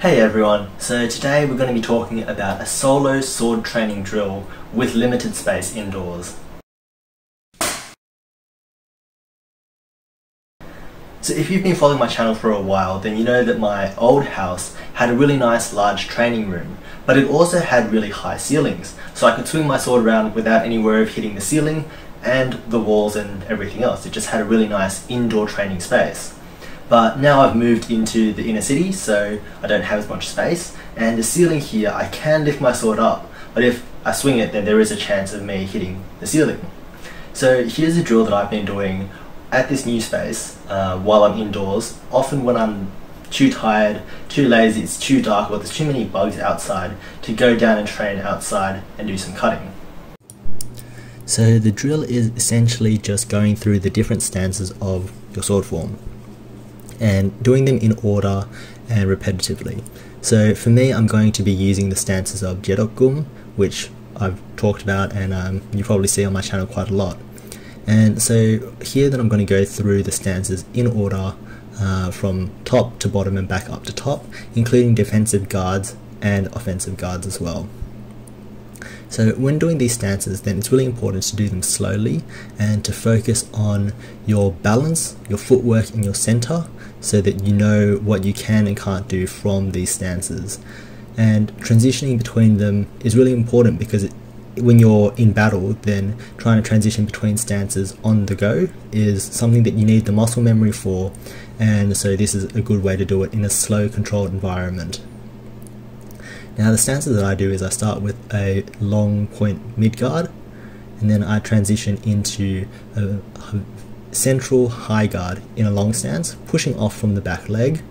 Hey everyone, so today we're going to be talking about a solo sword training drill with limited space indoors. So if you've been following my channel for a while, then you know that my old house had a really nice large training room, but it also had really high ceilings, so I could swing my sword around without any worry of hitting the ceiling and the walls and everything else. It just had a really nice indoor training space. But now I've moved into the inner city, so I don't have as much space. And the ceiling here, I can lift my sword up, but if I swing it, then there is a chance of me hitting the ceiling. So here's a drill that I've been doing at this new space uh, while I'm indoors. Often when I'm too tired, too lazy, it's too dark, or there's too many bugs outside to go down and train outside and do some cutting. So the drill is essentially just going through the different stances of your sword form and doing them in order and repetitively. So for me, I'm going to be using the stances of Jedokgum, which I've talked about and um, you probably see on my channel quite a lot. And so here then I'm going to go through the stances in order uh, from top to bottom and back up to top, including defensive guards and offensive guards as well. So when doing these stances then it's really important to do them slowly and to focus on your balance, your footwork and your center so that you know what you can and can't do from these stances. And transitioning between them is really important because it, when you're in battle, then trying to transition between stances on the go is something that you need the muscle memory for, and so this is a good way to do it in a slow, controlled environment. Now the stances that I do is I start with a long point mid guard and then I transition into a, central high guard in a long stance, pushing off from the back leg.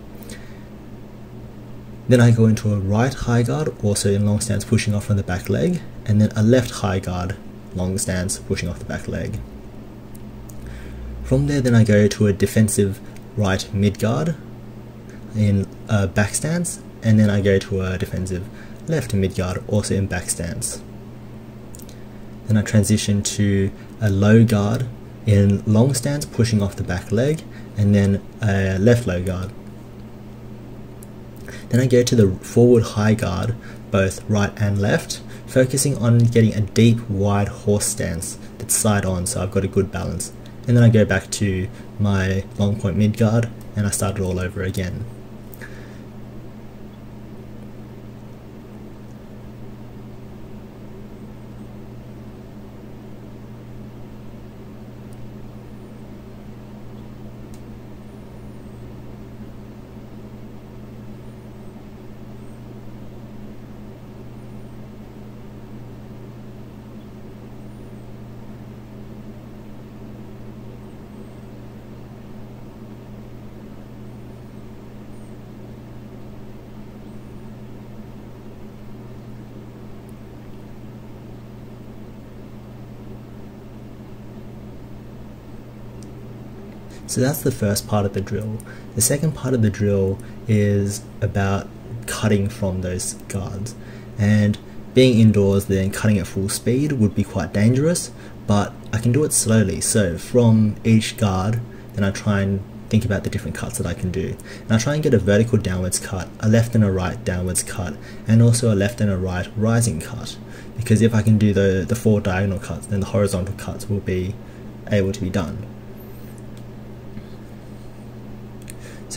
Then I go into a right high guard, also in long stance, pushing off from the back leg, and then a left high guard, long stance, pushing off the back leg. From there, then I go to a defensive right mid guard in a back stance, and then I go to a defensive left mid guard also in back stance. Then I transition to a low guard in long stance pushing off the back leg and then a left low guard. Then I go to the forward high guard both right and left focusing on getting a deep wide horse stance that's side on so I've got a good balance and then I go back to my long point mid guard and I start it all over again. So that's the first part of the drill. The second part of the drill is about cutting from those guards. And being indoors then cutting at full speed would be quite dangerous, but I can do it slowly. So from each guard, then I try and think about the different cuts that I can do. And I try and get a vertical downwards cut, a left and a right downwards cut, and also a left and a right rising cut. Because if I can do the, the four diagonal cuts, then the horizontal cuts will be able to be done.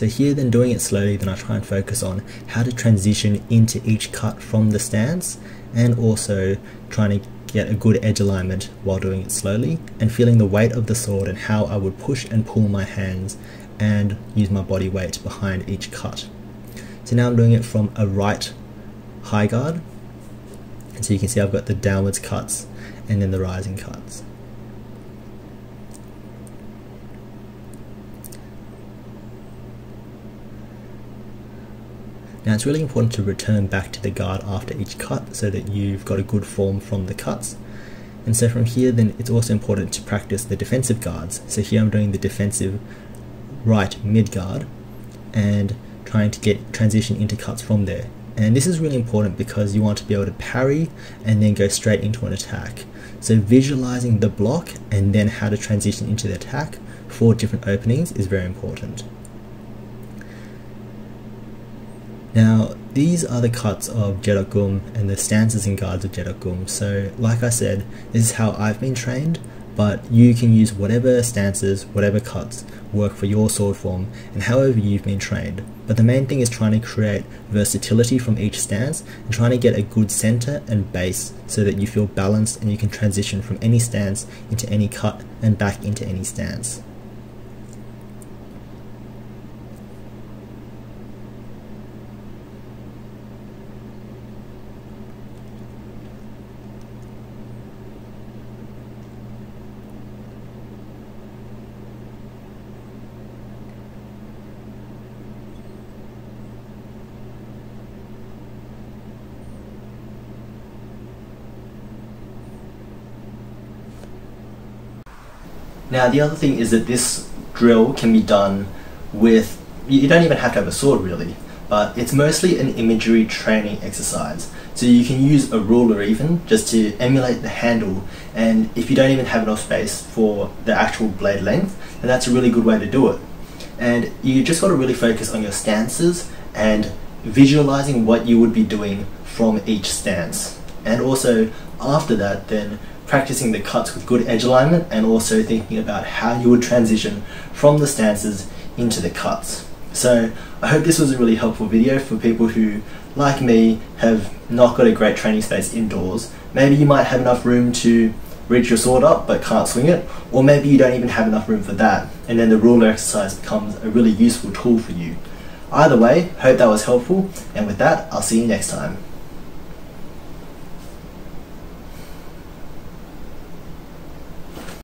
So here then doing it slowly, then I try and focus on how to transition into each cut from the stance and also trying to get a good edge alignment while doing it slowly and feeling the weight of the sword and how I would push and pull my hands and use my body weight behind each cut. So now I'm doing it from a right high guard and so you can see I've got the downwards cuts and then the rising cuts. Now it's really important to return back to the guard after each cut so that you've got a good form from the cuts. And so from here then it's also important to practice the defensive guards. So here I'm doing the defensive right mid guard and trying to get transition into cuts from there. And this is really important because you want to be able to parry and then go straight into an attack. So visualizing the block and then how to transition into the attack for different openings is very important. Now, these are the cuts of Jerakgum and the stances and guards of Jerakgum. So, like I said, this is how I've been trained, but you can use whatever stances, whatever cuts work for your sword form and however you've been trained. But the main thing is trying to create versatility from each stance and trying to get a good center and base so that you feel balanced and you can transition from any stance into any cut and back into any stance. Now the other thing is that this drill can be done with, you don't even have to have a sword really, but it's mostly an imagery training exercise. So you can use a ruler even just to emulate the handle and if you don't even have enough space for the actual blade length, then that's a really good way to do it. And you just got to really focus on your stances and visualizing what you would be doing from each stance. And also after that then practicing the cuts with good edge alignment and also thinking about how you would transition from the stances into the cuts. So I hope this was a really helpful video for people who, like me, have not got a great training space indoors. Maybe you might have enough room to reach your sword up but can't swing it, or maybe you don't even have enough room for that, and then the ruler exercise becomes a really useful tool for you. Either way, hope that was helpful, and with that, I'll see you next time.